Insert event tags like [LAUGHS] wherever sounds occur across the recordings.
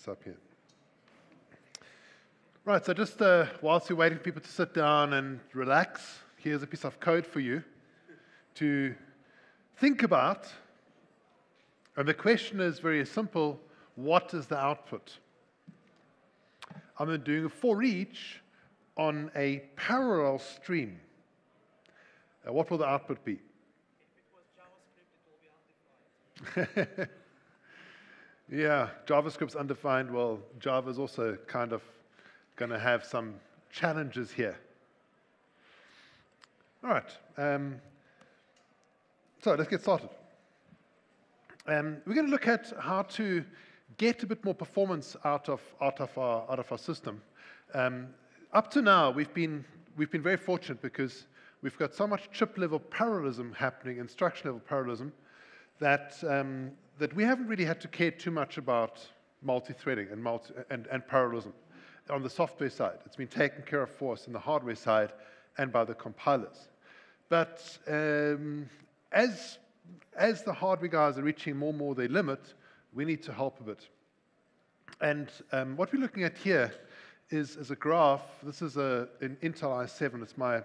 this up here. Right, so just uh, whilst you're waiting for people to sit down and relax, here's a piece of code for you to think about. And the question is very simple what is the output? I'm doing a for each on a parallel stream. Uh, what will the output be? [LAUGHS] yeah, JavaScript's undefined. Well, Java's also kind of going to have some challenges here. All right. Um, so let's get started. Um, we're going to look at how to get a bit more performance out of, out of, our, out of our system. Um, up to now, we've been, we've been very fortunate because we've got so much chip level parallelism happening, instruction level parallelism, that, um, that we haven't really had to care too much about multi-threading and, multi- and, and parallelism on the software side. It's been taken care of for us on the hardware side and by the compilers. But um, as, as the hardware guys are reaching more and more their limit, we need to help a bit. And um, what we're looking at here is, is a graph. This is a, an Intel i7. It's my,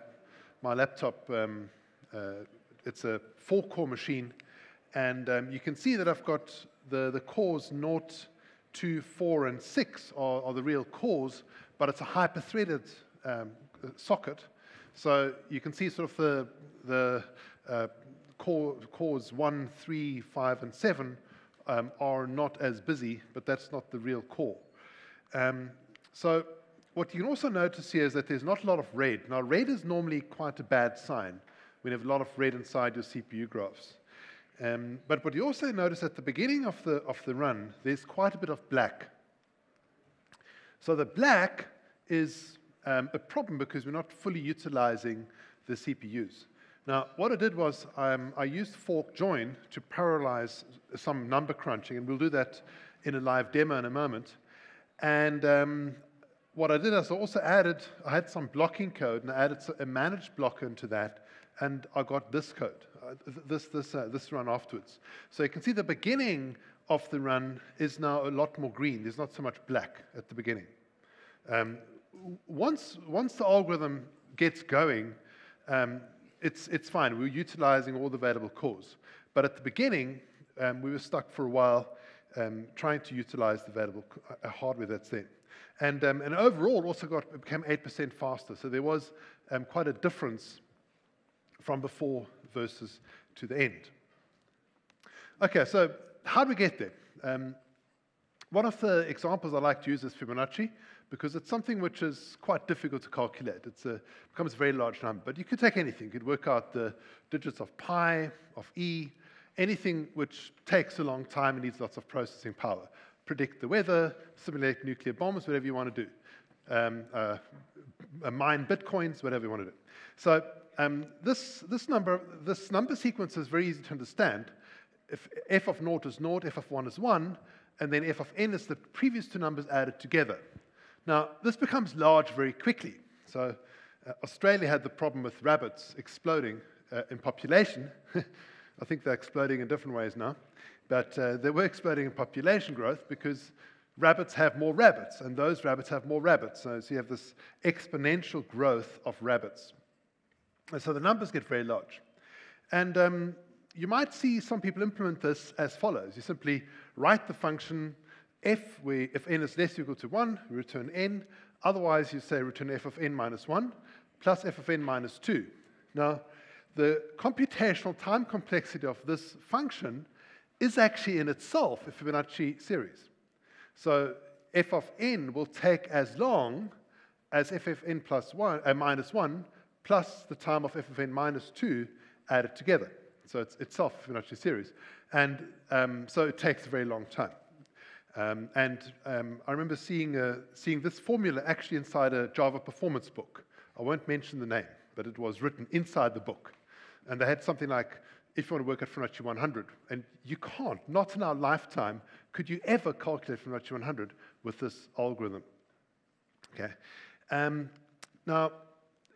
my laptop. Um, uh, it's a four-core machine. And um, you can see that I've got the, the cores 0, 2, 4, and 6 are, are the real cores, but it's a hyper-threaded um, socket. So you can see sort of the, the uh, core, cores 1, 3, 5, and 7 um, are not as busy, but that's not the real core. Um, so what you can also notice here is that there's not a lot of red. Now, red is normally quite a bad sign when you have a lot of red inside your CPU graphs. Um, but what you also notice at the beginning of the, of the run, there's quite a bit of black. So the black is um, a problem because we're not fully utilizing the CPUs. Now, what I did was um, I used fork join to parallelize some number crunching, and we'll do that in a live demo in a moment. And um, what I did is I also added, I had some blocking code, and I added a managed blocker into that, and I got this code, uh, this, this, uh, this run afterwards. So you can see the beginning of the run is now a lot more green. There's not so much black at the beginning. Um, once, once the algorithm gets going, um, it's, it's fine. We're utilizing all the available cores. But at the beginning, um, we were stuck for a while um, trying to utilize the available uh, hardware that's there. And, um, and overall, also got, became 8% faster. So there was um, quite a difference from before versus to the end. Okay, so how do we get there? Um, one of the examples I like to use is Fibonacci because it's something which is quite difficult to calculate. It becomes a very large number. But you could take anything. You could work out the digits of pi, of e, anything which takes a long time and needs lots of processing power. Predict the weather, simulate nuclear bombs, whatever you want to do. Um, uh, mine bitcoins, whatever you want to do. So um, this, this, number, this number sequence is very easy to understand. If f of naught is naught, f of 1 is 1, and then f of n is the previous two numbers added together. Now, this becomes large very quickly. So, uh, Australia had the problem with rabbits exploding uh, in population. [LAUGHS] I think they're exploding in different ways now. But uh, they were exploding in population growth because rabbits have more rabbits, and those rabbits have more rabbits. So, so you have this exponential growth of rabbits. And so the numbers get very large. And um, you might see some people implement this as follows. You simply write the function f, if n is less or equal to 1, we return n. Otherwise, you say return f of n minus 1 plus f of n minus 2. Now, the computational time complexity of this function is actually in itself a Fibonacci series. So f of n will take as long as f of n plus 1, uh, minus 1 plus the time of f of n minus 2 added together. So it's itself Fibonacci series. And um, so it takes a very long time. Um, and um, I remember seeing, seeing this formula actually inside a Java performance book. I won't mention the name, but it was written inside the book. And they had something like, if you want to work at Fibonacci 100, and you can't, not in our lifetime, could you ever calculate Fibonacci 100 with this algorithm. Okay. Um, now,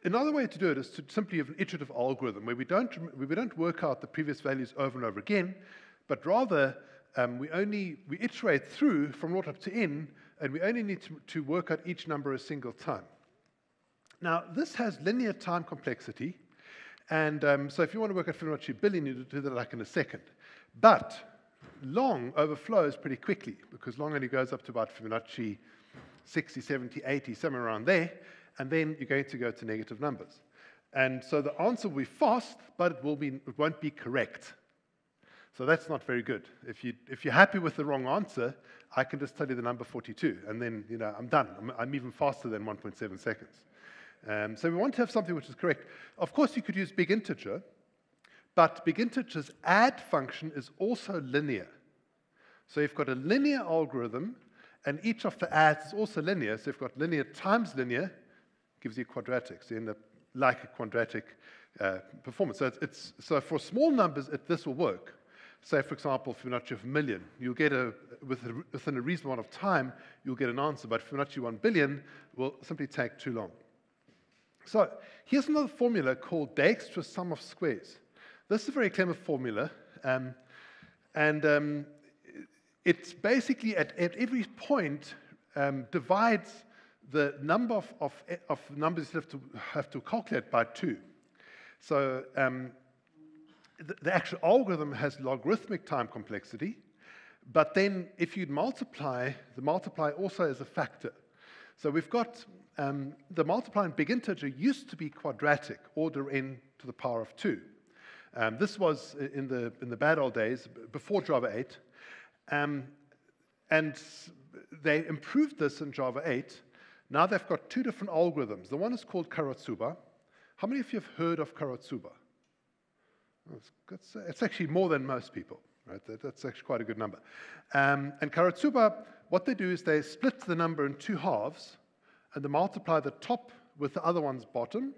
another way to do it is to simply have an iterative algorithm where we don't, we don't work out the previous values over and over again, but rather um, we only we iterate through from naught up to n, and we only need to, to work out each number a single time. Now, this has linear time complexity, and um, so if you want to work out Fibonacci billion, you do that like in a second. But long overflows pretty quickly because long only goes up to about Fibonacci 60, 70, 80, somewhere around there, and then you're going to go to negative numbers. And so the answer will be fast, but it, will be, it won't be correct. So that's not very good. If, you, if you're happy with the wrong answer, I can just tell you the number 42, and then you know, I'm done. I'm, I'm even faster than 1.7 seconds. Um, so we want to have something which is correct. Of course, you could use big integer, but big integer's add function is also linear. So you've got a linear algorithm, and each of the adds is also linear. So you've got linear times linear, gives you quadratics. You end up like a quadratic uh, performance. So, it's, it's, so for small numbers, it, this will work. Say, for example, Fibonacci of a million, you'll get a, with a, within a reasonable amount of time, you'll get an answer. But Fibonacci 1 billion will simply take too long. So here's another formula called Dijkstra's sum of squares. This is a very clever formula, um, and um, it's basically at, at every point um, divides the number of, of, of, numbers you have to, have to calculate by two. So um, the, the, actual algorithm has logarithmic time complexity, but then if you multiply, the multiply also is a factor. So we've got um, the multiplying big integer used to be quadratic, order n to the power of 2. Um, this was in the, in the bad old days, before Java 8. Um, and they improved this in Java 8. Now they've got two different algorithms. The one is called Karatsuba. How many of you have heard of Karatsuba? It's, actually more than most people. Right? That's actually quite a good number. Um, and Karatsuba, what they do is they split the number in two halves, and they multiply the top with the other one's bottom,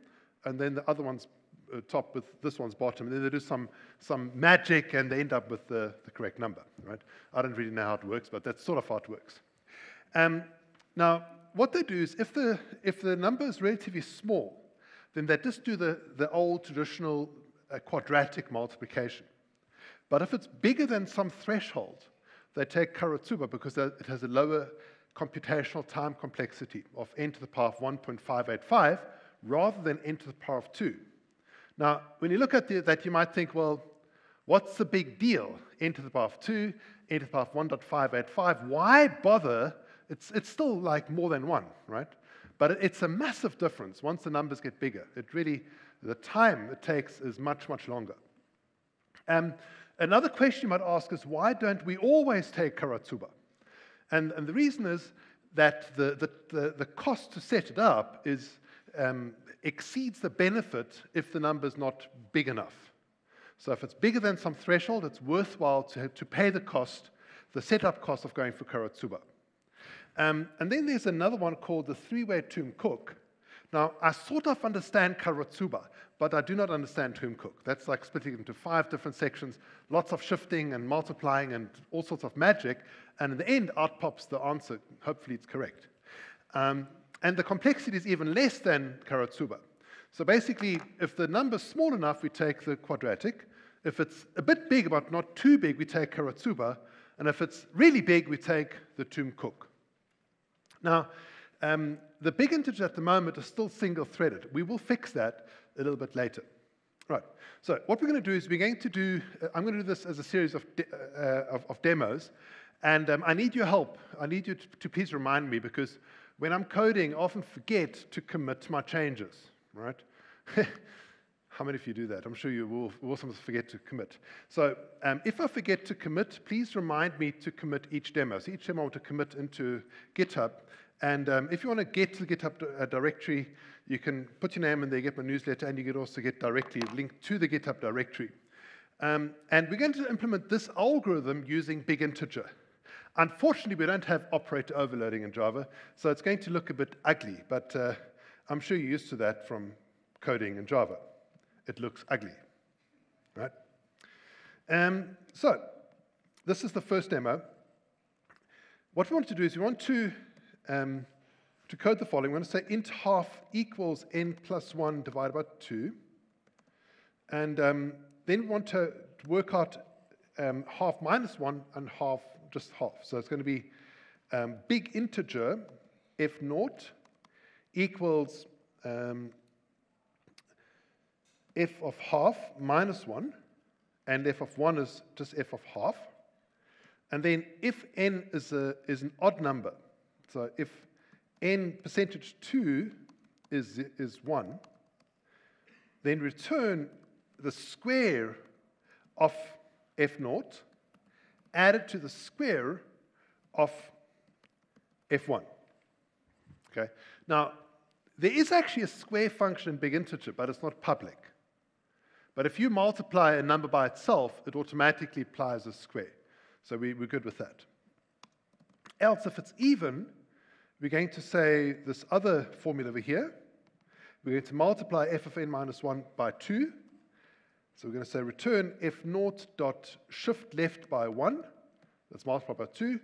and then the other one's uh, top with this one's bottom. And then they do some, some magic, and they end up with the, the correct number, right? I don't really know how it works, but that's sort of how it works. Um, now, what they do is if the, if the number is relatively small, then they just do the, the old traditional uh, quadratic multiplication. But if it's bigger than some threshold, they take Karatsuba because it has a lower computational time complexity of n to the power of 1.585 rather than n to the power of 2. Now, when you look at the, that, you might think, well, what's the big deal? n to the power of 2, n to the power of 1.585. Why bother? It's, it's still like more than 1, right? But it's a massive difference once the numbers get bigger. It really, the time it takes is much, much longer. Um, another question you might ask is why don't we always take Karatsuba? And, and the reason is that the, the, the, the cost to set it up is, um, exceeds the benefit if the number is not big enough. So if it's bigger than some threshold, it's worthwhile to, to pay the cost, the setup cost of going for Karatsuba. Um, and then there's another one called the three-way Toom Cook. Now, I sort of understand Karatsuba, but I do not understand Toom Cook. That's like splitting into five different sections, lots of shifting and multiplying and all sorts of magic. And in the end, out pops the answer. Hopefully, it's correct. Um, and the complexity is even less than Karatsuba. So basically, if the number's small enough, we take the quadratic. If it's a bit big, but not too big, we take Karatsuba. And if it's really big, we take the Toom Cook. Now, um, the big integer at the moment is still single-threaded. We will fix that a little bit later. Right, so what we're going to do is we're going to do, uh, I'm going to do this as a series of, de uh, of, of, demos, and um, I need your help. I need you to, to, please remind me because when I'm coding, I often forget to commit my changes, right? [LAUGHS] How many of you do that? I'm sure you will, will sometimes forget to commit. So um, if I forget to commit, please remind me to commit each demo. So each demo I want to commit into GitHub, and um, if you want to get to the GitHub uh, directory, you can put your name in there, get my newsletter, and you can also get directly linked to the GitHub directory. Um, and we're going to implement this algorithm using big integer. Unfortunately, we don't have operator overloading in Java, so it's going to look a bit ugly, but uh, I'm sure you're used to that from coding in Java. It looks ugly, right? Um, so this is the first demo. What we want to do is we want to um, to code the following, we're going to say int half equals n plus 1 divided by 2. And um, then we want to work out um, half minus 1 and half just half. So it's going to be um, big integer f naught equals um, f of half minus 1, and f of 1 is just f of half. And then if n is, a, is an odd number, so if n percentage 2 is, is 1, then return the square of f naught added to the square of f1. Okay. Now, there is actually a square function in big integer, but it's not public. But if you multiply a number by itself, it automatically applies a square. So we, we're good with that. Else, if it's even, we're going to say this other formula over here. We're going to multiply f of n minus 1 by 2. So we're going to say return f naught dot shift left by 1. That's multiplied by 2.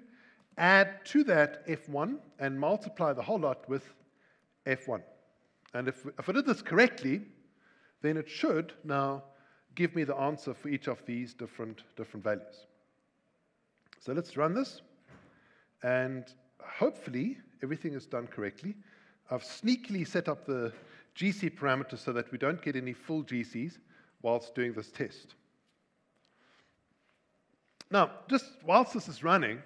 Add to that f1 and multiply the whole lot with f1. And if, if I did this correctly, then it should now give me the answer for each of these different, different values. So let's run this. And hopefully everything is done correctly. I've sneakily set up the GC parameter so that we don't get any full GCs whilst doing this test. Now, just whilst this is running,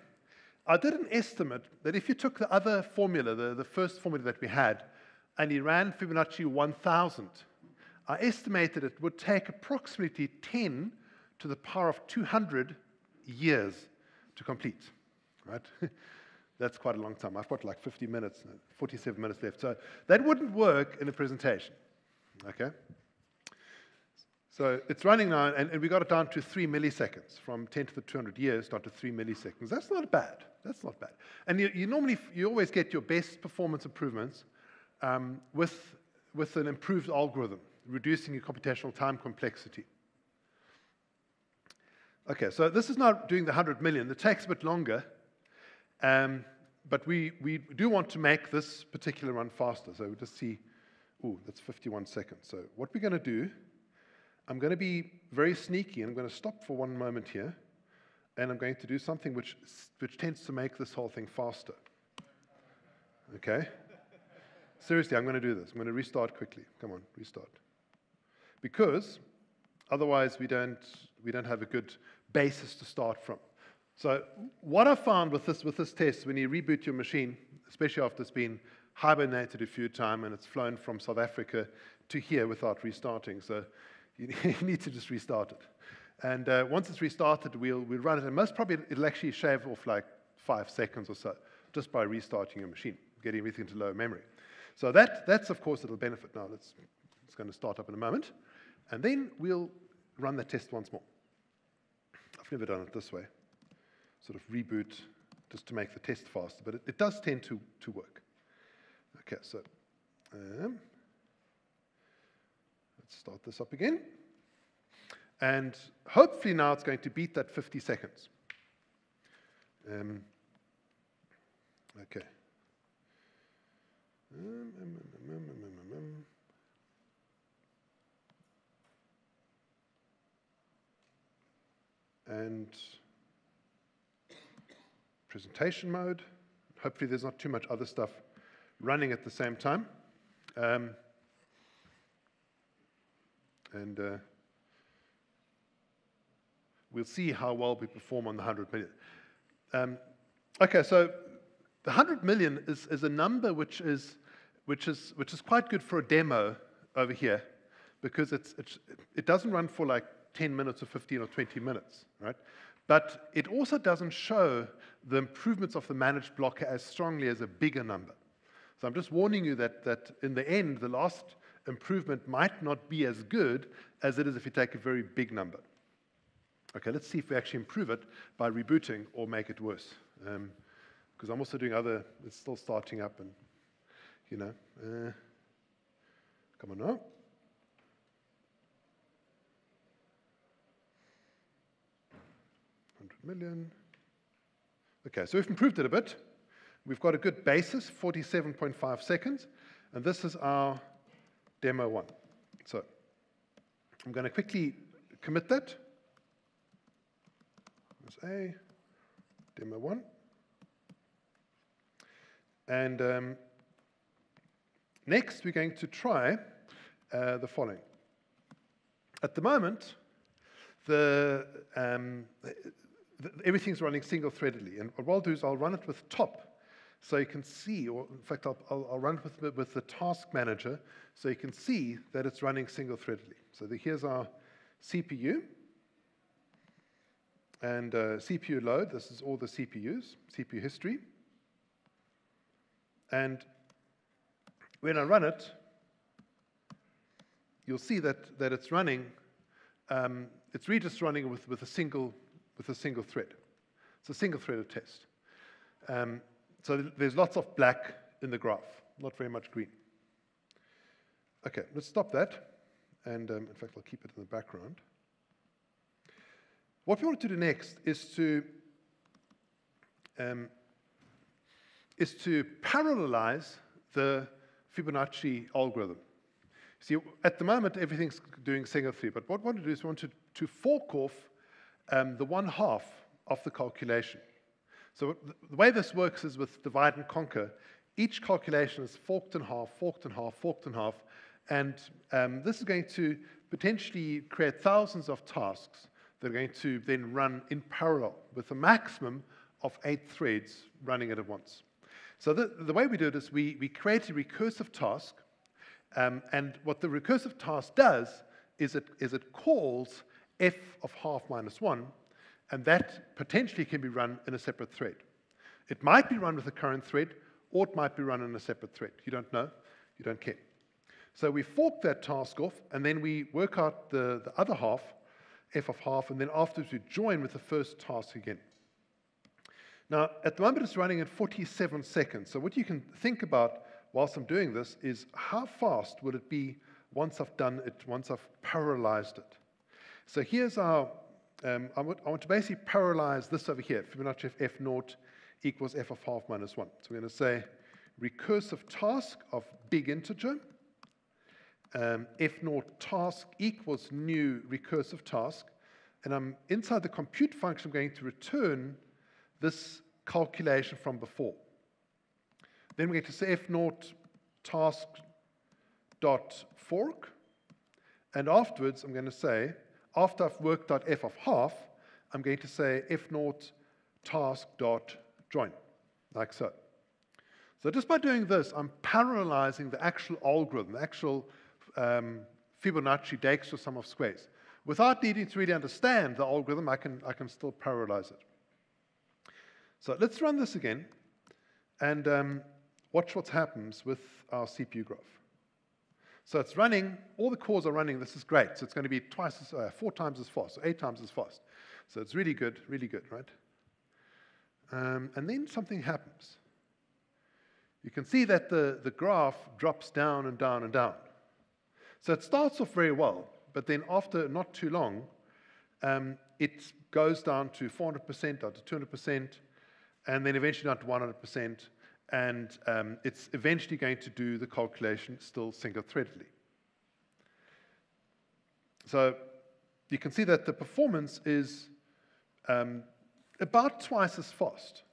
I did an estimate that if you took the other formula, the, the first formula that we had, and you ran Fibonacci 1000, I estimated it would take approximately 10 to the power of 200 years to complete, right? [LAUGHS] That's quite a long time. I've got like 50 minutes, 47 minutes left. So that wouldn't work in a presentation, okay? So it's running now, and, and we got it down to three milliseconds, from 10 to the 200 years down to three milliseconds. That's not bad. That's not bad. And you, you normally, you always get your best performance improvements um, with, with an improved algorithm, reducing your computational time complexity. Okay, so this is not doing the 100 million. It takes a bit longer, um, but we, we do want to make this particular run faster. So we'll just see, oh, that's 51 seconds. So what we're going to do, I'm going to be very sneaky, and I'm going to stop for one moment here, and I'm going to do something which, which tends to make this whole thing faster. Okay? Seriously, I'm going to do this. I'm going to restart quickly. Come on, restart. Because otherwise we don't, we don't have a good basis to start from. So what I found with this, with this test, when you reboot your machine, especially after it's been hibernated a few times and it's flown from South Africa to here without restarting, so [LAUGHS] you, need to just restart it. And uh, once it's restarted, we'll, we'll run it, and most probably it'll actually shave off like five seconds or so just by restarting your machine, getting everything to low memory. So that, that's, of course, a little benefit. Now, let's, it's going to start up in a moment. And then we'll run the test once more. I've never done it this way. Sort of reboot just to make the test faster, but it, it does tend to, to work. Okay, so um, let's start this up again. And hopefully now it's going to beat that 50 seconds. Um, okay. Um, um, um, and presentation mode. Hopefully there's not too much other stuff running at the same time. Um, and uh, we'll see how well we perform on the 100 million. Um, okay, so the 100 million is, is a number which is, which, is, which is quite good for a demo over here because it's, it's, it doesn't run for like 10 minutes or 15 or 20 minutes, right? But it also doesn't show the improvements of the managed blocker as strongly as a bigger number. So I'm just warning you that, that in the end, the last improvement might not be as good as it is if you take a very big number. Okay, let's see if we actually improve it by rebooting or make it worse. Because um, I'm also doing other, it's still starting up and, you know. Uh, come on now. 100 million. Okay, so we've improved it a bit. We've got a good basis, 47.5 seconds, and this is our demo one. So I'm going to quickly commit that. minus A, demo 1. And um, next, we're going to try uh, the following. At the moment, the, um, everything's running single-threadedly. And what I'll do is I'll run it with top so you can see, or in fact, I'll, I'll, I'll run it with, with the task manager so you can see that it's running single-threadedly. So the, here's our CPU and uh, CPU load. This is all the CPUs, CPU history. And when I run it, you'll see that, that it's running, um, it's really just running with, with, a single, with a single thread. It's a single threaded test. Um, so there's lots of black in the graph, not very much green. Okay, let's stop that. And um, in fact, I'll keep it in the background. What we want to do next is to um, is to parallelize the Fibonacci algorithm. See, at the moment, everything's doing single three, but what we want to do is we want to, to fork off um, the one half of the calculation. So the way this works is with divide and conquer. Each calculation is forked in half, forked in half, forked in half, and um, this is going to potentially create thousands of tasks that are going to then run in parallel with a maximum of eight threads running it at once. So the, the way we do it is we, we create a recursive task, um, and what the recursive task does is it, is it calls f of half minus 1, and that potentially can be run in a separate thread. It might be run with a current thread, or it might be run in a separate thread. You don't know, you don't care. So we fork that task off, and then we work out the, the other half, f of half, and then afterwards we join with the first task again. Now, at the moment, it's running at 47 seconds. So, what you can think about whilst I'm doing this is how fast would it be once I've done it, once I've parallelized it? So, here's our um, I, want, I, want, to basically parallelize this over here. Fibonacci of f naught equals f of half minus 1. So, we're going to say recursive task of big integer. Um, f naught task equals new recursive task. And I'm inside the compute function, I'm going to return this calculation from before. Then we get to say f naught task dot fork. And afterwards, I'm going to say, after I've worked out f of half, I'm going to say f naught task dot join, like so. So just by doing this, I'm parallelizing the actual algorithm, the actual um, Fibonacci Dijkstra sum of squares. Without needing to really understand the algorithm, I can, I can still parallelize it. So let's run this again and um, watch what happens with our CPU graph. So it's running, all the cores are running, this is great. So it's going to be twice as, uh, four times as fast, eight times as fast. So it's really good, really good, right? Um, and then something happens. You can see that the, the graph drops down and down and down. So it starts off very well, but then after not too long, um, it goes down to 400%, down to 200%, and then eventually down to 100%, and um, it's eventually going to do the calculation still single-threadedly. So you can see that the performance is um, about twice as fast.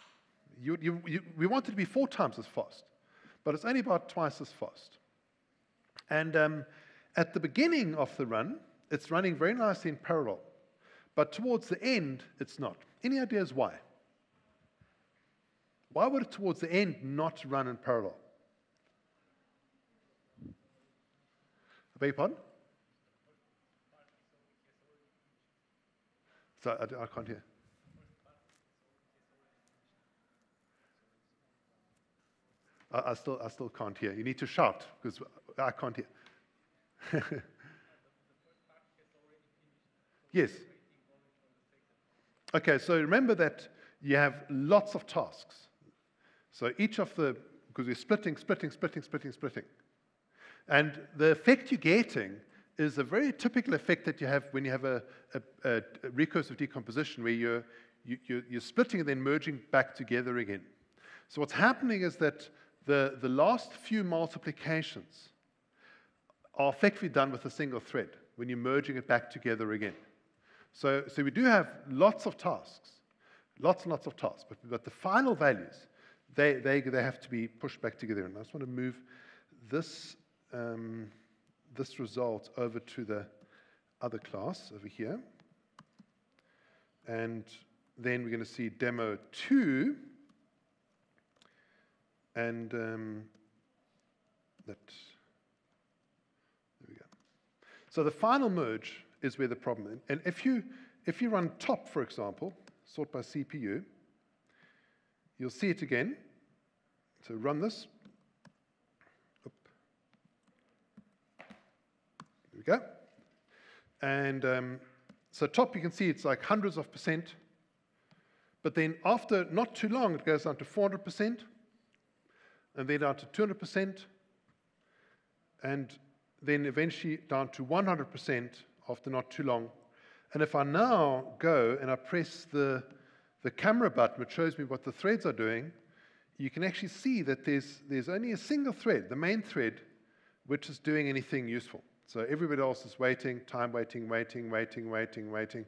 You, you, you, we want it to be four times as fast, but it's only about twice as fast. And um, at the beginning of the run, it's running very nicely in parallel, but towards the end, it's not. Any ideas why? Why would it towards the end not run in parallel? I beg your pardon? So I, I can't hear. I, I, still, I still can't hear. You need to shout because I can't hear. [LAUGHS] yes. Okay, so remember that you have lots of tasks. So each of the, because we're splitting, splitting, splitting, splitting, splitting. And the effect you're getting is a very typical effect that you have when you have a, a, a recursive decomposition where you're, you, you're, you're splitting and then merging back together again. So what's happening is that the, the last few multiplications are effectively done with a single thread when you're merging it back together again. So, so we do have lots of tasks, lots and lots of tasks. But, but the final values, they, they, they have to be pushed back together. And I just want to move this, um, this result over to the other class over here. And then we're going to see demo 2. And um, that, there we go. So the final merge is where the problem is. And if you, if you run top, for example, sort by CPU, you'll see it again. So run this. Oop. There we go. And um, so top, you can see it's like hundreds of percent. But then after not too long, it goes down to 400%, and then down to 200%, and then eventually down to 100% after not too long. And if I now go and I press the, the camera button, which shows me what the threads are doing, you can actually see that there's, there's only a single thread, the main thread, which is doing anything useful. So everybody else is waiting, time waiting, waiting, waiting, waiting, waiting,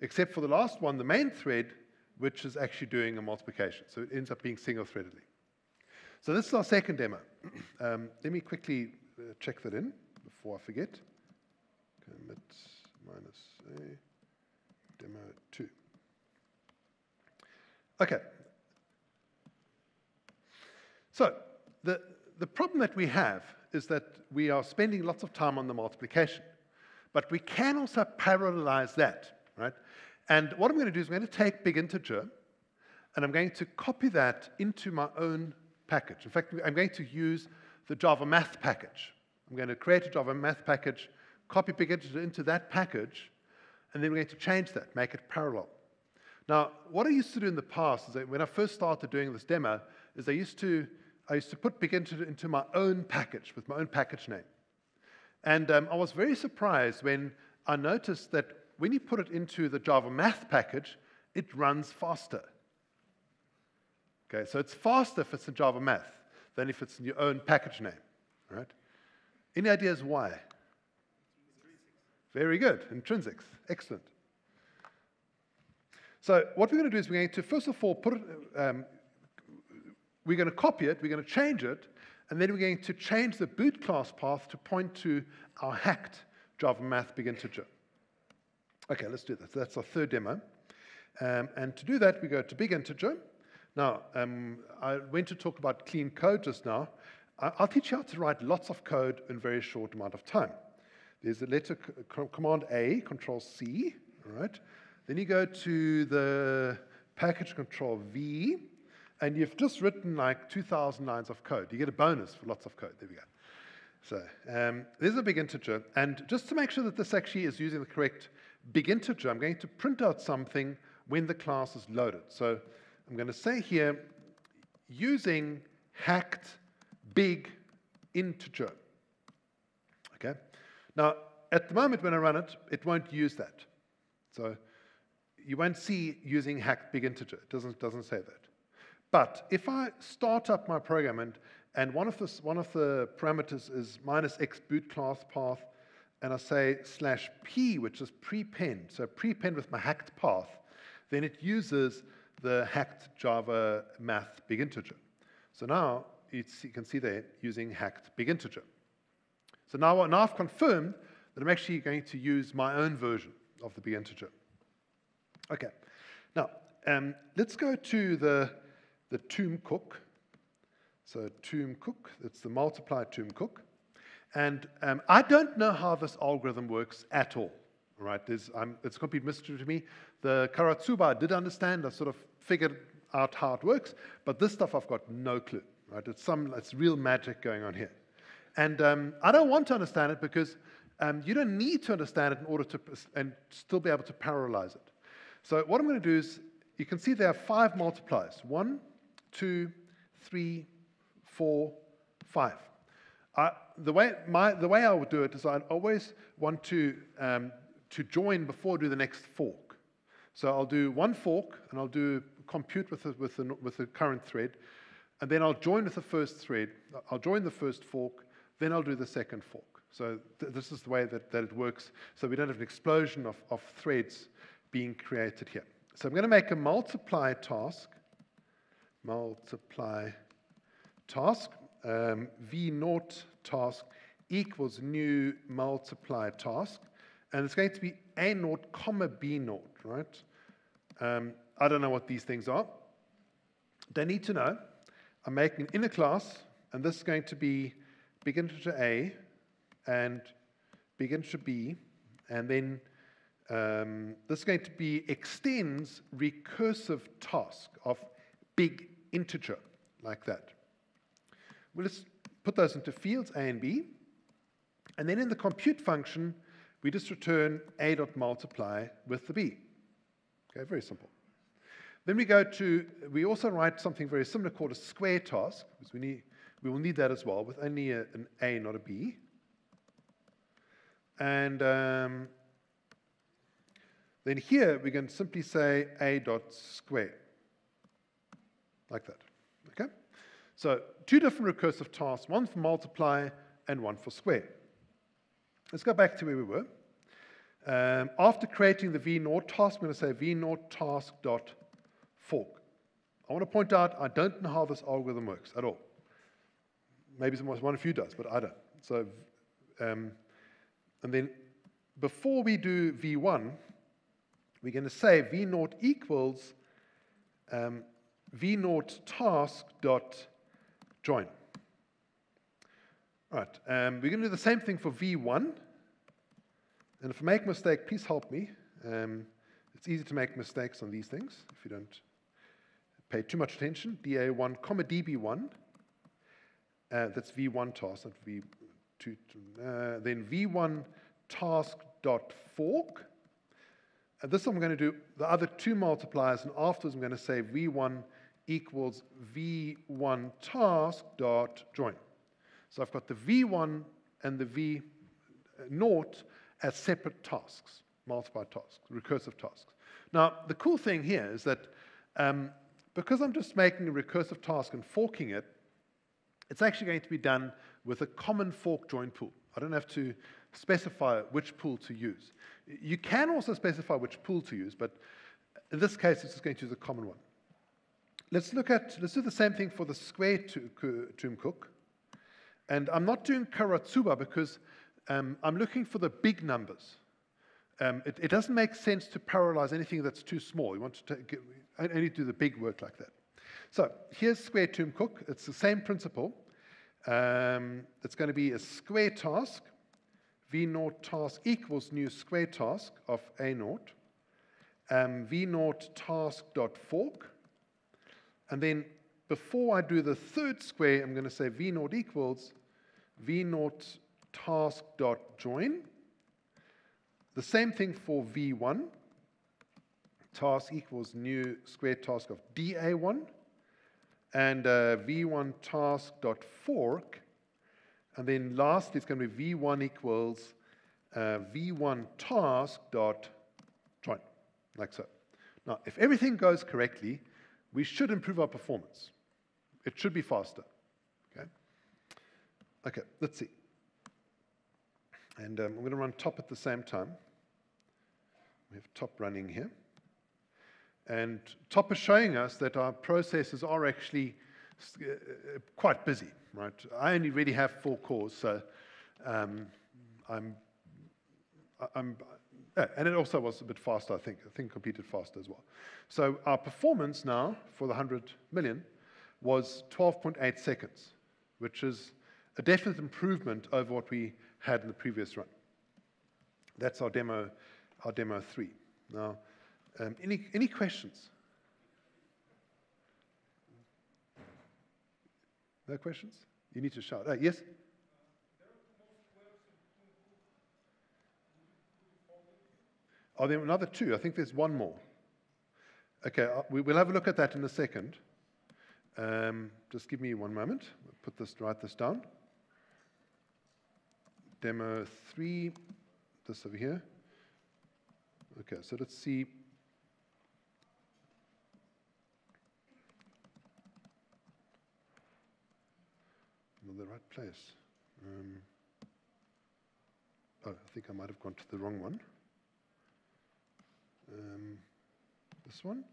except for the last one, the main thread, which is actually doing a multiplication. So it ends up being single-threadedly. So this is our second demo. [CLEARS THROAT] Um, let me quickly uh, check that in before I forget. Commit minus a demo 2. Okay. So the, the problem that we have is that we are spending lots of time on the multiplication. But we can also parallelize that, right? And what I'm going to do is I'm going to take big integer and I'm going to copy that into my own package. In fact, I'm going to use the Java math package. I'm going to create a Java math package, copy big integer into that package, and then we're going to change that, make it parallel. Now, what I used to do in the past is that when I first started doing this demo, is I used to, I used to put big integer into my own package with my own package name. And um, I was very surprised when I noticed that when you put it into the Java math package, it runs faster. Okay, so it's faster if it's in Java math than if it's in your own package name, right? Any ideas why? Very good, intrinsics, excellent. So what we're going to do is we're going to, first of all, put it, um, we're going to copy it, we're going to change it, and then we're going to change the boot class path to point to our hacked Java math big integer. Okay, let's do that. That's our third demo. Um, and to do that, we go to big integer. Now, um, I went to talk about clean code just now. I'll teach you how to write lots of code in a very short amount of time. There's a letter, Command A, Control C, all right? Then you go to the package Control V, and you've just written like 2,000 lines of code. You get a bonus for lots of code. There we go. So um, there's a big integer. And just to make sure that this actually is using the correct big integer, I'm going to print out something when the class is loaded. So I'm going to say here, using hacked big integer. Okay? Now, at the moment when I run it, it won't use that. So you won't see using hacked big integer. It doesn't, doesn't say that. But if I start up my program and, and one, of the, one of the parameters is minus x boot class path, and I say slash p, which is prepend, so prepend with my hacked path, then it uses the hacked Java math big integer. So now you can see there using hacked big integer. So now, now I've confirmed that I'm actually going to use my own version of the big integer. Okay, now um, let's go to the, the Toom Cook. So Toom Cook, it's the multiply Toom Cook. And um, I don't know how this algorithm works at all, right? um, it's a complete mystery to me. The Karatsuba I did understand, I sort of figured out how it works, but this stuff I've got no clue, right? It's some, it's real magic going on here. And um, I don't want to understand it because um, you don't need to understand it in order to, and still be able to parallelize it. So what I'm going to do is, you can see there are five multipliers. One, two, three, four, five. I, the, way, my, the way I would do it is I'd always want to, um, to join before I do the next fork. So I'll do one fork, and I'll do compute with the, with the, with the current thread, and then I'll join with the first thread. I'll join the first fork, then I'll do the second fork. So th this is the way that, that it works, so we don't have an explosion of, of threads being created here. so I'm going to make a multiply task. Multiply task. Um, v naught task equals new multiply task. And it's going to be a naught comma b naught, right? Um, I don't know what these things are. They need to know. I'm making an inner class, and this is going to be big integer A and big integer B, and then um, this is going to be extends recursive task of big integer, like that. We'll just put those into fields, A and B. And then in the compute function, we just return A dot multiply with the B. Okay, very simple. Then we go to, we also write something very similar called a square task, because we, need, we will need that as well, with only a, an A, not a B. And um, then here we can simply say A dot square, like that. Okay? So two different recursive tasks, one for multiply and one for square. Let's go back to where we were. Um, after creating the v naught task, I'm going to say v naught task dot fork. I want to point out I don't know how this algorithm works at all. Maybe one of you does, but I don't. So, um, and then before we do v1, we're going to say v naught equals um, v naught task dot join. All right, um, we're going to do the same thing for v1. And if I make a mistake, please help me. Um, it's easy to make mistakes on these things if you don't pay too much attention. DA1, comma DB1. Uh, that's V1 task, not V2. Uh, then V1 task dot fork. And this I'm going to do the other two multipliers, and afterwards I'm going to say V1 equals V1 task dot join. So I've got the V1 and the V naught as separate tasks, multiplied tasks, recursive tasks. Now, the cool thing here is that um, because I'm just making a recursive task and forking it, it's actually going to be done with a common fork join pool. I don't have to specify which pool to use. You can also specify which pool to use, but in this case, it's just going to use a common one. Let's look at, let's do the same thing for the square Toom Cook. And I'm not doing Karatsuba because um, I'm looking for the big numbers. Um, it, it, doesn't make sense to parallelize anything that's too small. You want to take, only do the big work like that. So here's square Toom Cook. It's the same principle. Um, it's going to be a square task. V naught task equals new square task of A naught. Um, v naught task dot fork. And then before I do the third square, I'm going to say V naught equals V naught task dot join. The same thing for V1. Task equals new square task of DA1. And uh, V1 task dot fork. And then last, it's going to be V1 equals uh, V1 task dot join, like so. Now, if everything goes correctly, we should improve our performance. It should be faster. Okay. Okay. Let's see. And um, I'm going to run top at the same time. We have top running here. And top is showing us that our processes are actually uh, quite busy, right? I only really have four cores, so um, I'm, I'm, and it also was a bit faster, I think. I think competed faster as well. So our performance now for the 100 million was 12.8 seconds, which is a definite improvement over what we had in the previous run. That's our demo, our demo three. Now, um, any, any questions? No questions? You need to shout. Uh, yes? Are there another two? I think there's one more. Okay, uh, we, will have a look at that in a second. Um, just give me one moment. put this, write this down demo 3, this over here. Okay, so let's see. I'm in the right place. Um, oh, I think I might have gone to the wrong one. Um, this one.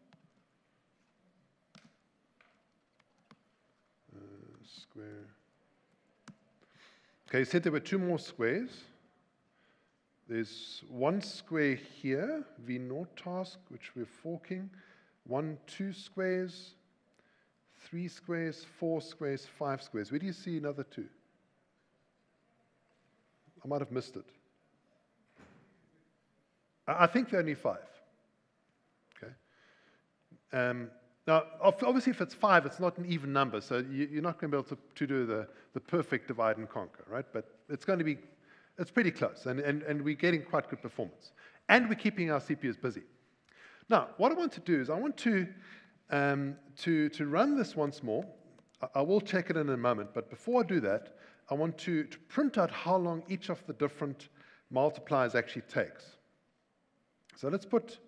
Uh, square. Okay, you said there were two more squares. There's one square here, V naught task, which we're forking. One, two squares, three squares, four squares, five squares. Where do you see another two? I might have missed it. I think there are only five. Um, now, obviously, if it's five, it's not an even number, so you, are not going to be able to, to do the, the perfect divide and conquer, right? But it's going to be, it's pretty close, and, and, and we're getting quite good performance. And we're keeping our CPUs busy. Now, what I want to do is I want to, um, to, to run this once more. I, I will check it in a moment, but before I do that, I want to, to print out how long each of the different multipliers actually takes. So let's put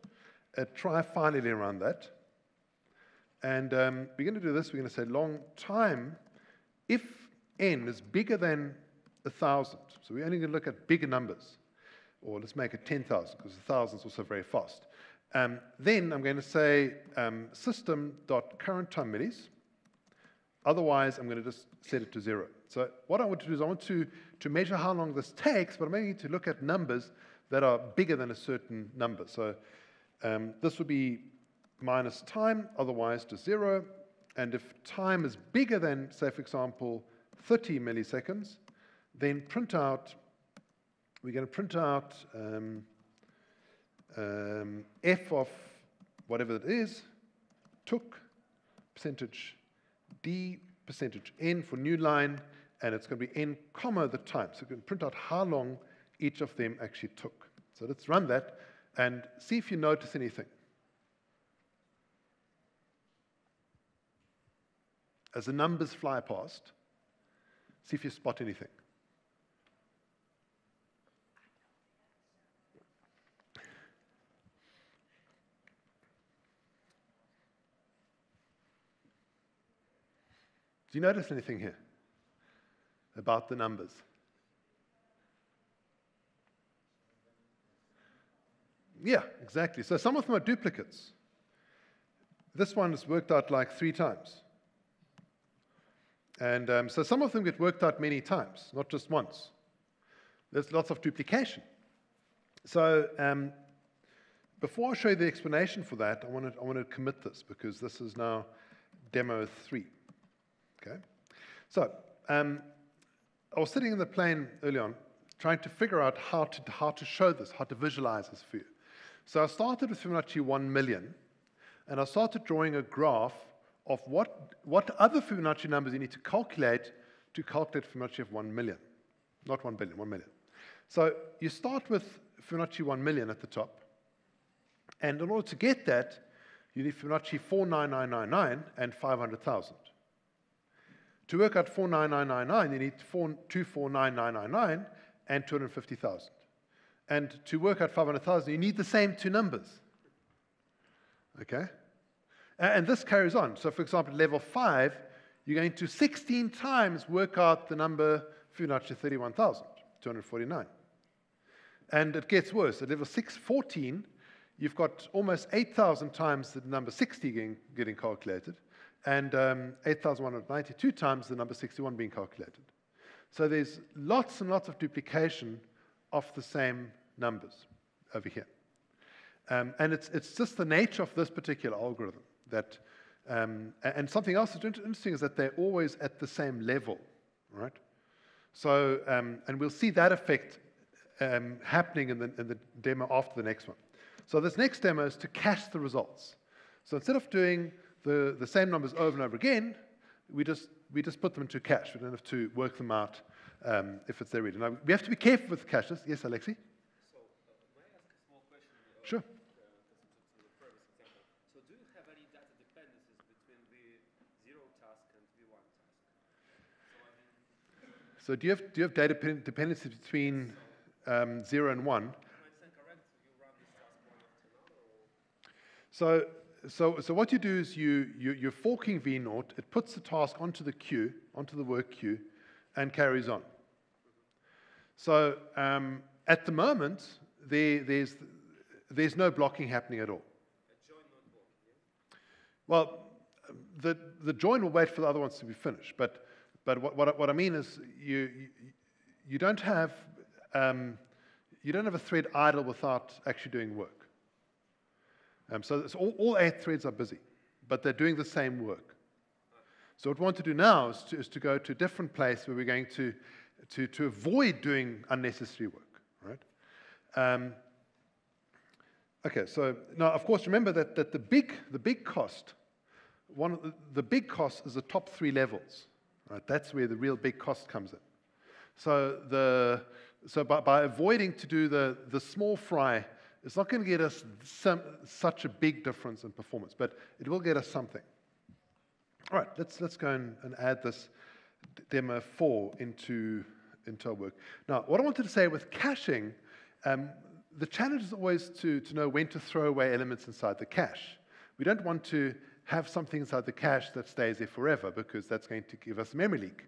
a try finally around that. And um, we're going to do this. We're going to say long time if n is bigger than 1,000. So we're only going to look at bigger numbers. Or let's make it 10,000 because 1,000 is also very fast. Um, then I'm going to say um, system.current time millis. Otherwise, I'm going to just set it to zero. So what I want to do is I want to, to measure how long this takes, but I'm going to look at numbers that are bigger than a certain number. So um, this would be minus time, otherwise to zero. And if time is bigger than, say, for example, 30 milliseconds, then print out, we're going to print out um, um, f of whatever it is, took percentage d percentage n for new line, and it's going to be n comma the time. So we can print out how long each of them actually took. So let's run that and see if you notice anything. As the numbers fly past, see if you spot anything. Do you notice anything here about the numbers? Yeah, exactly. So some of them are duplicates. This one is worked out like three times. And um, so some of them get worked out many times, not just once. There's lots of duplication. So um, before I show you the explanation for that, I want to, I want to commit this because this is now demo three. Okay? So um, I was sitting in the plane early on trying to figure out how to, how to show this, how to visualize this for you. So I started with Fibonacci 1 million, and I started drawing a graph of what, what other Fibonacci numbers you need to calculate to calculate Fibonacci of 1 million. Not 1 billion, 1 million. So you start with Fibonacci 1 million at the top. And in order to get that, you need Fibonacci 49999 and 500,000. To work out 49999, you need 249999 and 250,000. And to work out 500,000, you need the same two numbers. Okay? And this carries on. So, for example, level 5, you're going to 16 times work out the number Fibonacci 31,249. And it gets worse. At level 614, you've got almost 8,000 times the number 60 getting, getting calculated, and um, 8,192 times the number 61 being calculated. So there's lots and lots of duplication of the same numbers over here. Um, and it's, it's just the nature of this particular algorithm that, um, and something else that's interesting is that they're always at the same level, right? So, um, and we'll see that effect um, happening in the, in the demo after the next one. So this next demo is to cache the results. So instead of doing the, the same numbers over and over again, we just, we just put them into cache. We don't have to work them out um, if it's there ready. Now, we have to be careful with caches. Yes, Alexi? Sure. So do you have any data dependencies between V0 task and V1 task? So, do you have do you have data dependencies between um, zero and one? So, so, so what you do is you, you, you're forking V naught, it puts the task onto the queue, onto the work queue, and carries on. So um, at the moment, there, there's, there's no blocking happening at all. Well, the, the join will wait for the other ones to be finished. But, but what, what, I- what I mean is you, you, don't have, um, you don't have a thread idle without actually doing work. Um, so all, all eight threads are busy, but they're doing the same work. So what we want to do now is to, is to go to a different place where we're going to, to, to avoid doing unnecessary work, right? Um, okay, so now, of course, remember that, that the, big, the big cost, one of the, the big cost is the top three levels, right? That's where the real big cost comes in. So, the, so by, by avoiding to do the, the small fry, it's not going to get us some, such a big difference in performance, but it will get us something. All right, let's, let's go and, and add this demo 4 into, into our work. Now, what I wanted to say with caching, um, the challenge is always to, to know when to throw away elements inside the cache. We don't want to have something inside the cache that stays there forever because that's going to give us a memory leak.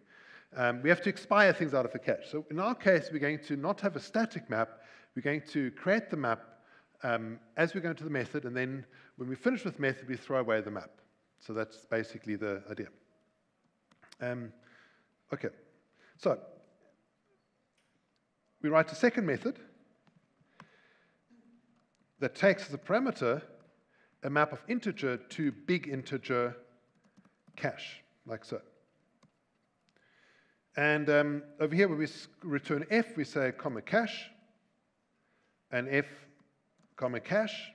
Um, we have to expire things out of the cache. So in our case, we're going to not have a static map. We're going to create the map um, as we go into the method, and then when we finish with the method, we throw away the map. So that's basically the idea. Um, okay, so we write a second method that takes a parameter a map of integer to big integer cache, like so. And um, over here, when we return f, we say comma cache, and f comma cache.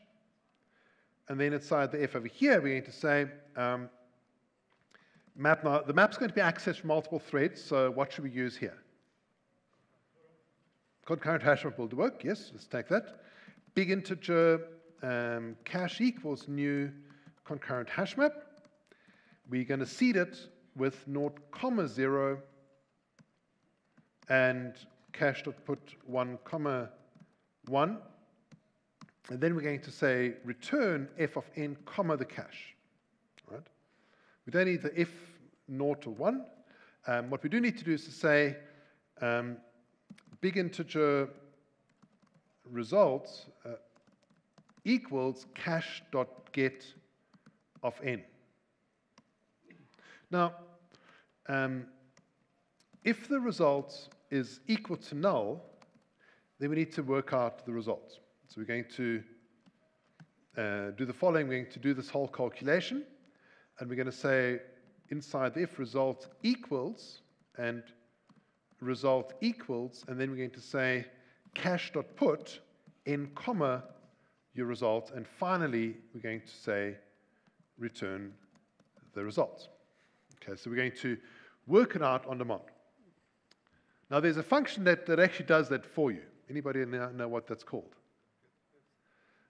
And then inside the f over here, we're going to say um, map. Now, the map's going to be accessed from multiple threads, so what should we use here? Concurrent hash map will work, yes, let's take that. Big integer um, cache equals new concurrent hash map. We're going to seed it with 0, comma 0 and cache dot put 1 comma 1. And then we're going to say return f of n comma the cache. Right? We don't need the if naught or 1. Um, what we do need to do is to say um, big integer results uh, equals cache dot get of n. Now, um, if the result is equal to null, then we need to work out the results. So we're going to uh, do the following. We're going to do this whole calculation, and we're going to say inside the if result equals and result equals, and then we're going to say cache dot put in comma your result, and finally we're going to say return the results. Okay, so we're going to work it out on demand. Now there's a function that, that actually does that for you. Anybody know, what that's called?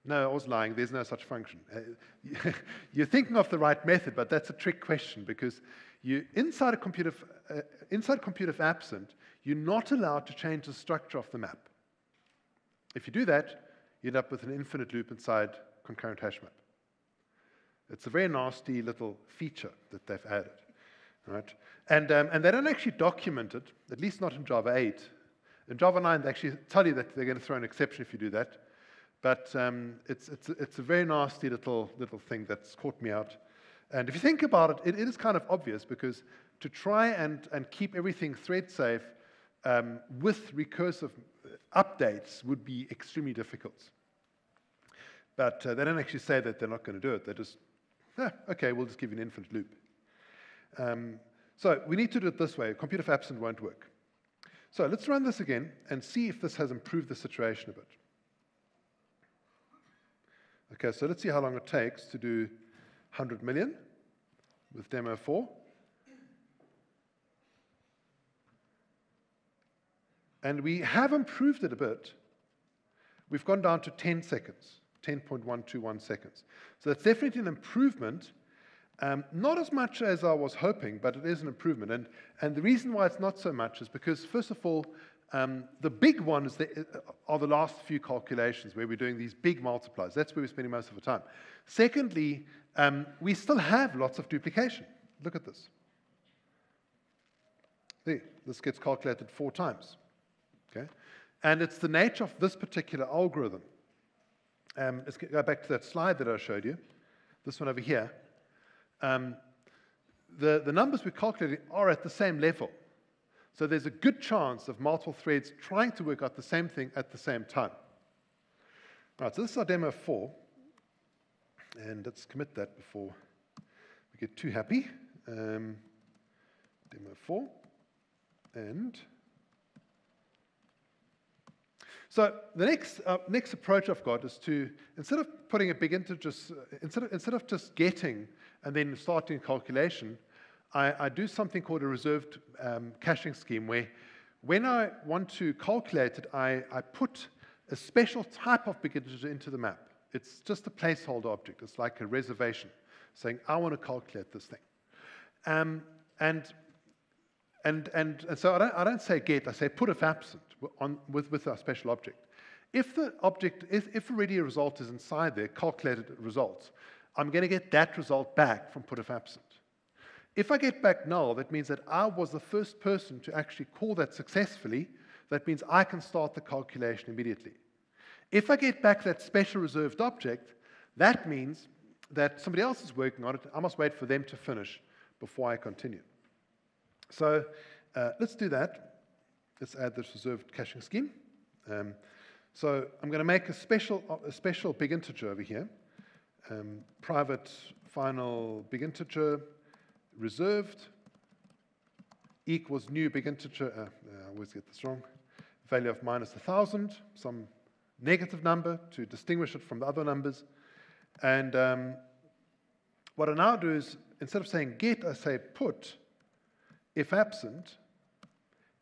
No, I was lying. There's no such function. Uh, [LAUGHS] you're thinking of the right method, but that's a trick question because you, inside a computer, uh, inside computer absent, you're not allowed to change the structure of the map. If you do that, you end up with an infinite loop inside concurrent hash map. It's a very nasty little feature that they've added, right? And, um, and they don't actually document it, at least not in Java 8. In Java 9, they actually tell you that they're going to throw an exception if you do that. But um, it's, it's, it's a very nasty little, little thing that's caught me out. And if you think about it, it, it is kind of obvious because to try and, and keep everything thread safe um, with recursive updates would be extremely difficult. But uh, they don't actually say that they're not going to do it. They just, ah, okay, we'll just give you an infinite loop. Um, so we need to do it this way. computeIfAbsent won't work. So let's run this again and see if this has improved the situation a bit. Okay, so let's see how long it takes to do 100 million with demo 4. And we have improved it a bit. We've gone down to 10 seconds, 10.121 seconds. So that's definitely an improvement. Um, not as much as I was hoping, but it is an improvement. And, and the reason why it's not so much is because, first of all, um, the big ones that are the last few calculations where we're doing these big multipliers. That's where we're spending most of the time. Secondly, um, we still have lots of duplication. Look at this. There, this gets calculated four times. Okay? And it's the nature of this particular algorithm. Um, let's go back to that slide that I showed you, this one over here. um, the, the numbers we're calculating are at the same level. So there's a good chance of multiple threads trying to work out the same thing at the same time. All right, so this is our demo four. And let's commit that before we get too happy. Um, demo four. And so the next, uh, next approach I've got is to, instead of putting a big integer, uh, instead of, instead of just getting and then starting calculation, I, I do something called a reserved um, caching scheme where when I want to calculate it, I, I put a special type of big integer into the map. It's just a placeholder object. It's like a reservation saying, I want to calculate this thing. Um, and, and, and, and so I don't, I don't say get, I say put if absent on, with, with our special object. If the object, if, if already a result is inside there, calculated results, I'm going to get that result back from put if absent. If I get back null, that means that I was the first person to actually call that successfully. That means I can start the calculation immediately. If I get back that special reserved object, that means that somebody else is working on it. I must wait for them to finish before I continue. So uh, let's do that. Let's add this reserved caching scheme. Um, so I'm going to make a special, a special big integer over here. Um, private final big integer reserved equals new big integer, uh, I always get this wrong, value of minus 1,000, some negative number to distinguish it from the other numbers. And um, what I now do is, instead of saying get, I say put, if absent,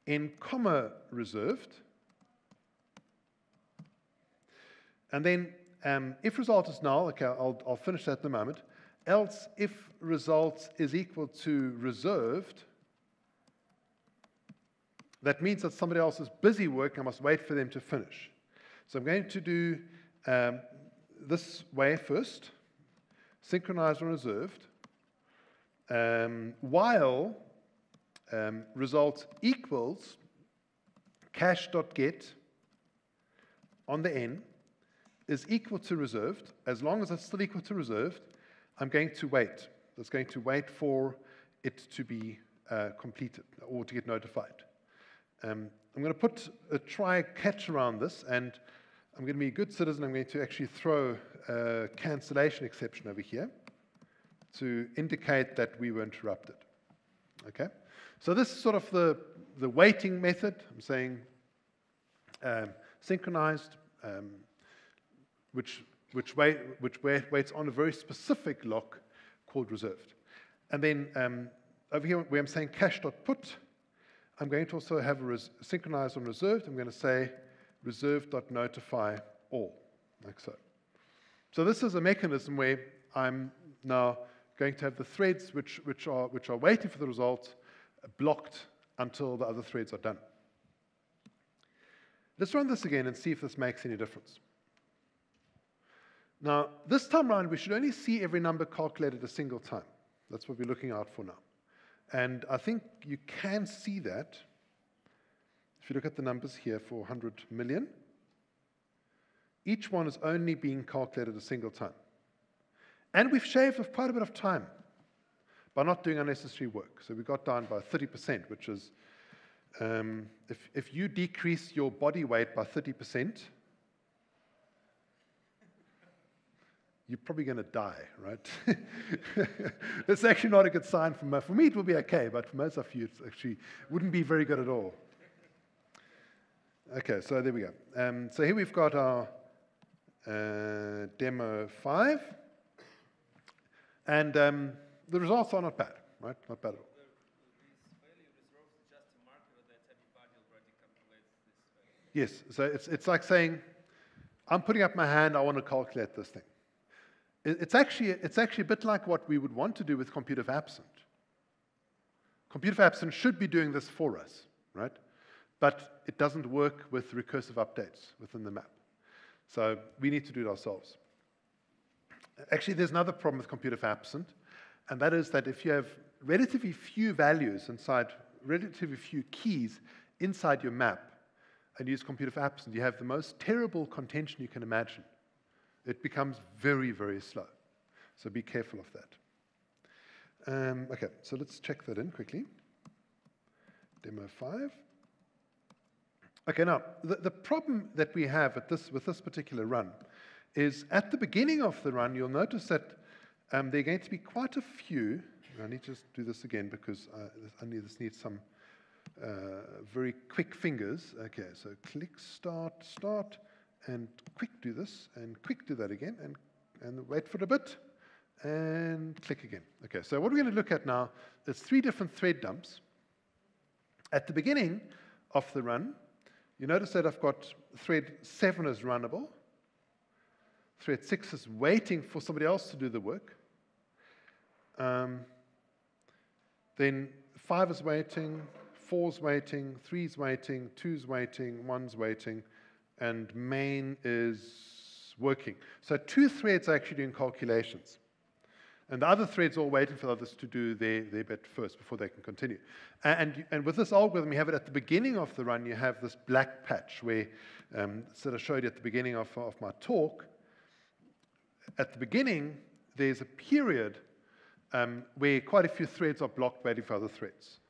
in comma reserved. And then um, if result is null, okay, I'll, I'll finish that in a moment. Else, if result is equal to reserved, that means that somebody else is busy working. I must wait for them to finish. So I'm going to do um, this way first, synchronized and reserved, um, while um, result equals cache.get on the n is equal to reserved, as long as it's still equal to reserved, I'm going to wait. It's going to wait for it to be uh, completed or to get notified. Um, I'm going to put a try catch around this, and I'm going to be a good citizen. I'm going to actually throw a cancellation exception over here to indicate that we were interrupted. Okay? So this is sort of the, the waiting method. I'm saying um, synchronized, um, which which, wait, which waits on a very specific lock called reserved. And then um, over here, where I'm saying cache.put, I'm going to also have a res- synchronize on reserved. I'm going to say reserved.notify all, like so. So this is a mechanism where I'm now going to have the threads which, which, are, which are waiting for the result blocked until the other threads are done. Let's run this again and see if this makes any difference. Now, this time around, we should only see every number calculated a single time. That's what we're looking out for now. And I think you can see that if you look at the numbers here for 100 million. Each one is only being calculated a single time. And we've shaved off quite a bit of time by not doing unnecessary work. So we got down by 30%, which is um, if, if you decrease your body weight by 30%, you're probably going to die, right? [LAUGHS] That's actually not a good sign for me. For me, it will be okay, but for most of you, it actually wouldn't be very good at all. Okay, so there we go. Um, so here we've got our uh, demo five, and um, the results are not bad, right? Not bad at all. Yes, so it's, it's like saying, I'm putting up my hand, I want to calculate this thing. It's actually, it's actually a bit like what we would want to do with computeIfAbsent. Computer if absent should be doing this for us, right? But it doesn't work with recursive updates within the map. So we need to do it ourselves. Actually, there's another problem with computeIfAbsent, and that is that if you have relatively few values inside, relatively few keys inside your map, and you use computeIfAbsent, you have the most terrible contention you can imagine it becomes very, very slow. So be careful of that. Um, okay, so let's check that in quickly. Demo 5. Okay, now, the, the problem that we have at this, with this particular run is at the beginning of the run, you'll notice that um, there are going to be quite a few. I need to just do this again because I need, this needs some uh, very quick fingers. Okay, so click start, start, and quick do this, and quick do that again, and, and wait for a bit, and click again. Okay, so what we're going to look at now is three different thread dumps. At the beginning of the run, you notice that I've got thread 7 is runnable, thread 6 is waiting for somebody else to do the work. Um, then 5 is waiting, 4 is waiting, 3 is waiting, 2 is waiting, 1 is waiting, and main is working. So two threads are actually doing calculations. And the other threads are all waiting for others to do their, their bit first before they can continue. And, and with this algorithm, you have it at the beginning of the run, you have this black patch where, um, sort of showed you at the beginning of, of my talk, at the beginning, there's a period um, where quite a few threads are blocked waiting for other threads.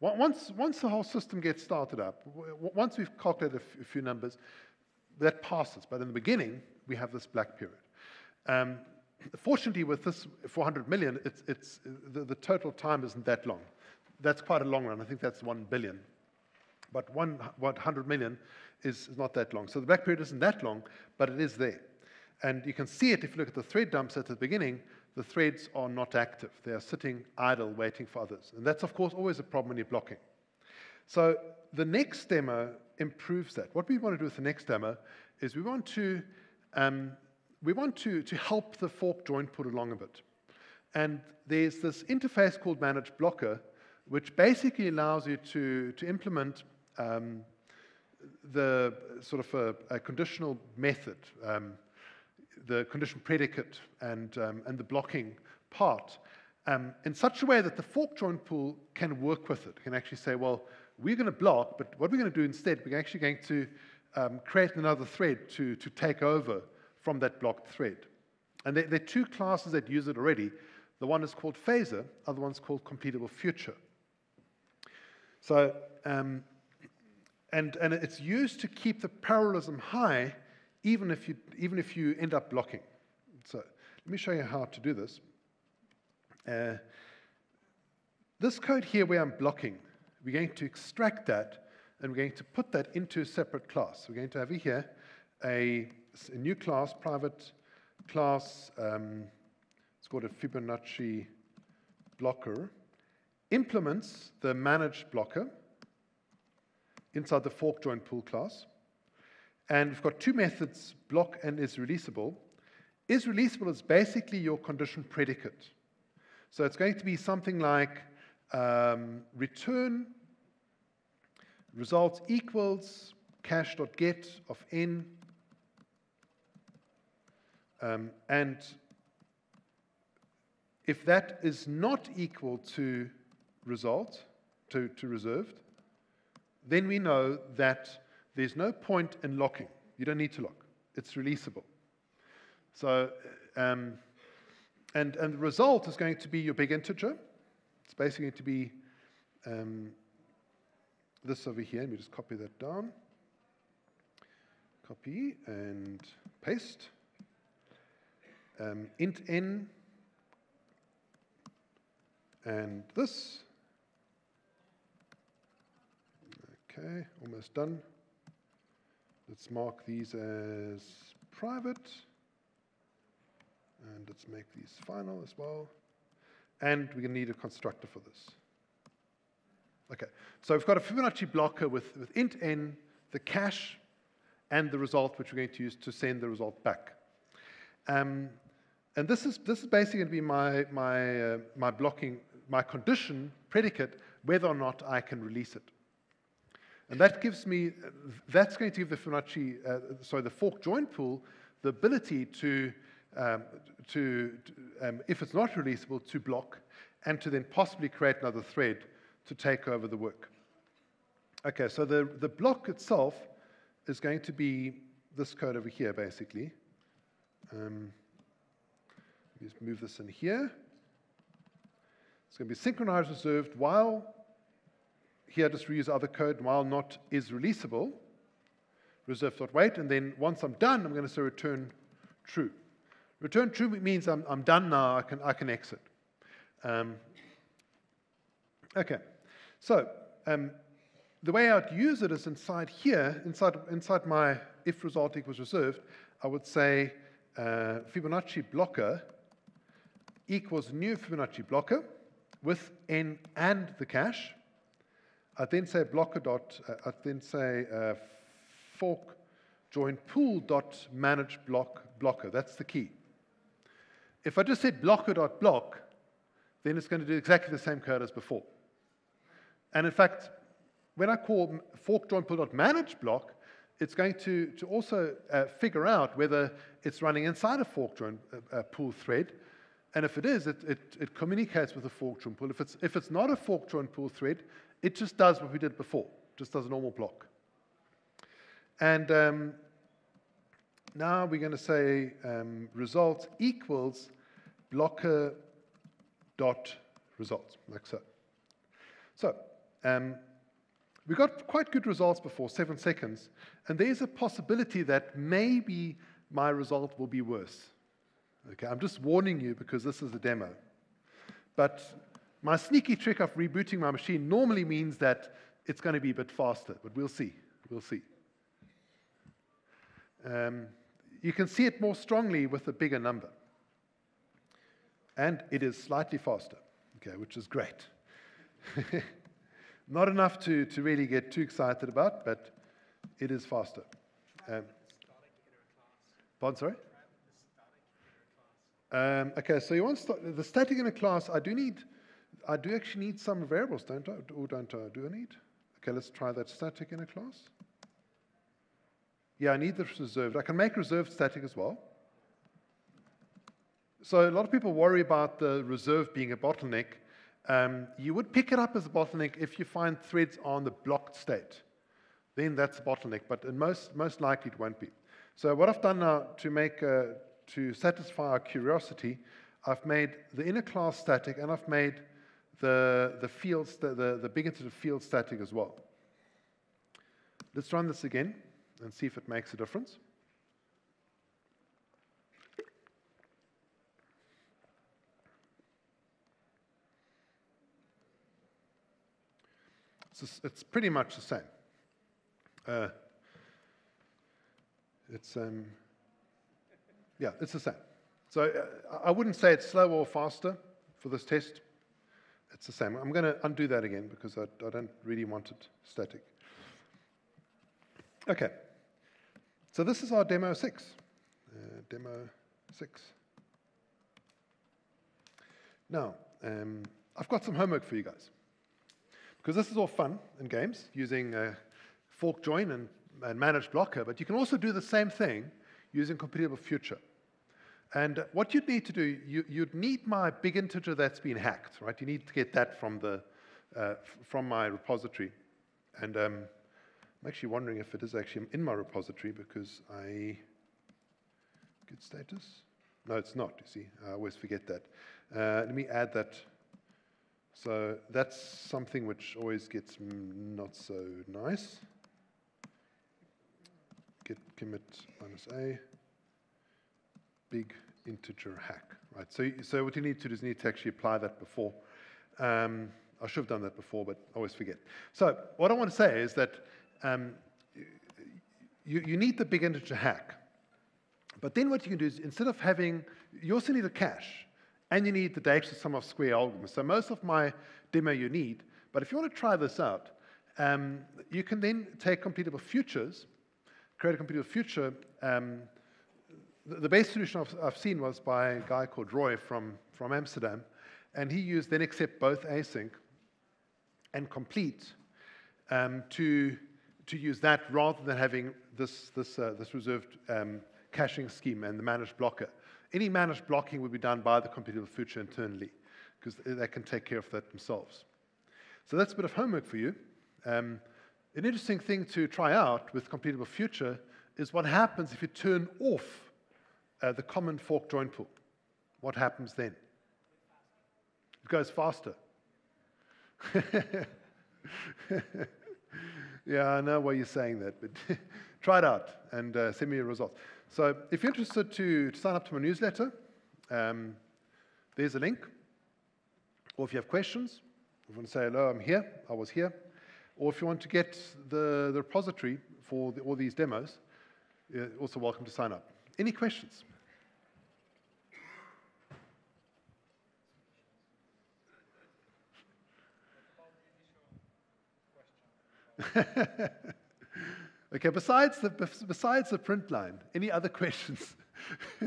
Once, once the whole system gets started up, once we've calculated a few numbers, that passes. But in the beginning, we have this black period. Um, fortunately, with this 400 million, it's, it's, the, the, total time isn't that long. That's quite a long run. I think that's 1 billion. But 100 million is, is not that long. So the black period isn't that long, but it is there. And you can see it if you look at the thread dumps at the beginning, the threads are not active. They are sitting idle, waiting for others. And that's, of course, always a problem when you're blocking. So the next demo improves that. What we want to do with the next demo is we want to um, we want to, to help the fork join pool along a bit. And there's this interface called ManagedBlocker, which basically allows you to, to implement um, the sort of a, a conditional method, um, the condition predicate and, um, and the blocking part um, in such a way that the fork join pool can work with it, can actually say, well, we're going to block, but what we're going to do instead, we're actually going to um, create another thread to, to take over from that blocked thread. And there, there, are two classes that use it already. The one is called phaser, other one's called completable future. So, um, and, and it's used to keep the parallelism high even if you, even if you end up blocking. So let me show you how to do this. Uh, this code here where I'm blocking, we're going to extract that and we're going to put that into a separate class. We're going to have here a a new class, private class, um, it's called a Fibonacci blocker, implements the managed blocker inside the fork join pool class. And we've got two methods, block and is releasable. Is releasable is basically your condition predicate. So it's going to be something like um, return results equals cache.get of n um, and if that is not equal to result, to, to reserved, then we know that there's no point in locking. You don't need to lock. It's releasable. So, um, and, and the result is going to be your big integer. It's basically going to be um, this over here. Let me just copy that down. Copy and paste um, int n and this. Okay, almost done. Let's mark these as private. And let's make these final as well. And we're going to need a constructor for this. Okay, so we've got a Fibonacci blocker with, with int n, the cache, and the result, which we're going to use to send the result back. Um, and this is, this is basically going to be my, my, uh, my blocking, my condition predicate, whether or not I can release it. And that gives me, that's going to give the Fibonacci, uh, sorry, the fork join pool the ability to, um, to, um, if it's not releasable, to block and to then possibly create another thread to take over the work. Okay, so the, the block itself is going to be this code over here, basically. Um, just move this in here. It's going to be synchronized reserved while here I just reuse other code while not is releasable, reserve.wait, and then once I'm done, I'm going to say return true. Return true means I'm, I'm done now, I can, I can exit. Um, okay, so um, the way I'd use it is inside here, inside, inside my if result equals reserved, I would say uh, Fibonacci blocker equals new Fibonacci blocker with n and the cache. I'd then say blocker dot, uh, I'd then say uh, fork join pool dot manage block blocker. That's the key. If I just said blocker dot block, then it's going to do exactly the same code as before. And in fact, when I call fork join pool dot manage block, it's going to, to also uh, figure out whether it's running inside a fork join uh, uh, pool thread. And if it is, it, it, it communicates with a fork join pool. If it's, if it's not a fork join pool thread, it just does what we did before, just does a normal block. And um, now we're going to say um, result equals blocker dot results, like so. So um, we got quite good results before, seven seconds, and there's a possibility that maybe my result will be worse. Okay, I'm just warning you because this is a demo. But my sneaky trick of rebooting my machine normally means that it's going to be a bit faster, but we'll see. We'll see. Um, you can see it more strongly with a bigger number. And it is slightly faster, okay, which is great. [LAUGHS] Not enough to, to really get too excited about, but it is faster. Um, sorry? Um, okay, so you want st- the static in a class. I do need, I do actually need some variables, don't I? Or don't I? Do I need? Okay, let's try that static in a class. Yeah, I need the reserved. I can make reserved static as well. So a lot of people worry about the reserve being a bottleneck. Um, you would pick it up as a bottleneck if you find threads on the blocked state. Then that's a bottleneck, but most, most likely it won't be. So what I've done now to make uh, to satisfy our curiosity, I've made the inner class static and I've made the, the fields, the, the, the big field static as well. Let's run this again and see if it makes a difference. It's, it's pretty much the same. Uh, it's, um, yeah, it's the same. So uh, I wouldn't say it's slower or faster for this test. It's the same. I'm going to undo that again because I, I don't really want it static. Okay. So this is our demo 6. Uh, demo 6. Now, um, I've got some homework for you guys. Because this is all fun and games using uh, fork join and, and manage blocker, but you can also do the same thing using completable future. And what you'd need to do, you, would need my big integer that's been hacked, right? You need to get that from, the, uh, from my repository. And um, I'm actually wondering if it is actually in my repository because I get status. No, it's not, you see. I always forget that. Uh, let me add that so that's something which always gets not so nice. Git commit minus a, big integer hack, right? So, so what you need to do is you need to actually apply that before. Um, I should have done that before, but I always forget. So what I want to say is that um, you, you need the big integer hack. But then what you can do is instead of having, you also need a cache and you need the Dijkstra sum of square algorithm. So most of my demo you need, but if you want to try this out, um, you can then take completable futures, create a completable future. Um, the, base solution I've, I've, seen was by a guy called Roy from, from Amsterdam, and he used then accept both async and complete um, to, to use that rather than having this, this, uh, this reserved um, caching scheme and the managed blocker. Any managed blocking would be done by the completable future internally because they can take care of that themselves. So that's a bit of homework for you. Um, an interesting thing to try out with completable future is what happens if you turn off uh, the common fork join pool. What happens then? It goes faster. [LAUGHS] yeah, I know why you're saying that, but [LAUGHS] try it out and uh, send me your results. So, if you're interested to, to sign up to my newsletter, um, there's a link. Or if you have questions, if you want to say, hello, I'm here, I was here. Or if you want to get the, the repository for the, all these demos, you're also welcome to sign up. Any questions? [LAUGHS] okay, besides the, besides the print line, any other [LAUGHS] questions? [LAUGHS]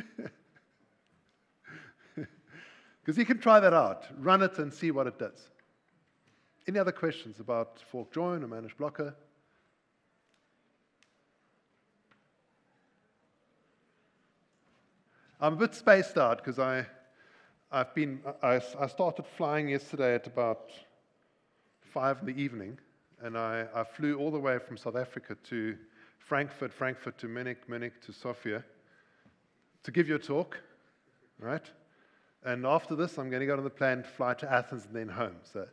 Because you can try that out, run it and see what it does. Any other questions about fork join or managed blocker? I'm a bit spaced out because I, I've been, I, I started flying yesterday at about five in the evening, and I, I flew all the way from South Africa to Frankfurt, Frankfurt to Munich, Munich to Sofia to give you a talk, right? And after this, I'm going to go on the plane fly to Athens and then home, so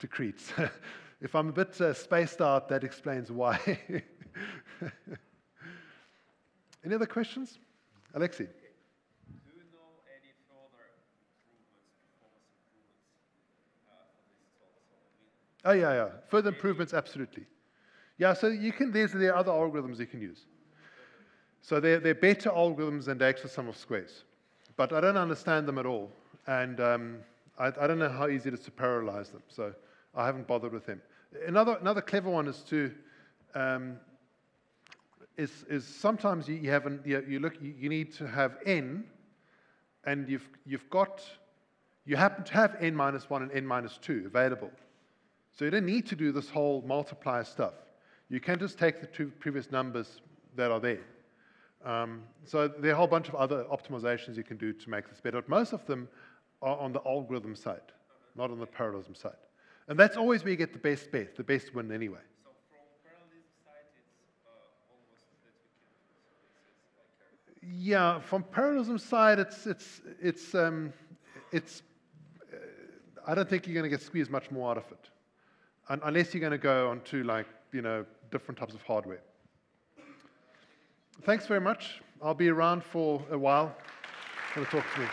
to Crete. So [LAUGHS] if I'm a bit uh, spaced out, that explains why. [LAUGHS] Any other questions? Alexi? Do you know any further improvements, performance improvements uh, for this tool? So, I mean, Oh, yeah, yeah. Further improvements, absolutely. Yeah, so you can, there's, there are other algorithms you can use. So they're, they're better algorithms than the Dijkstra sum of squares. But I don't understand them at all. And um, I, I don't know how easy it is to parallelize them. So I haven't bothered with them. Another, another clever one is to, um, is, is sometimes you, you, have an, you, you look, you, you need to have n, and you've, you've got, you happen to have n minus 1 and n minus 2 available. So you don't need to do this whole multiplier stuff. You can just take the two previous numbers that are there. Um, so there are a whole bunch of other optimizations you can do to make this better. But most of them are on the algorithm side, not on the parallelism side. And that's always where you get the best bet, the best win anyway. so from parallelism side, it's uh, almost that we can. So it's, it's like a, Yeah, from parallelism side, it's it's it's um, it's. Uh, I don't think you're going to get squeezed much more out of it, unless you're going to go onto like you know different types of hardware. Thanks very much. I'll be around for a while. To talk to me.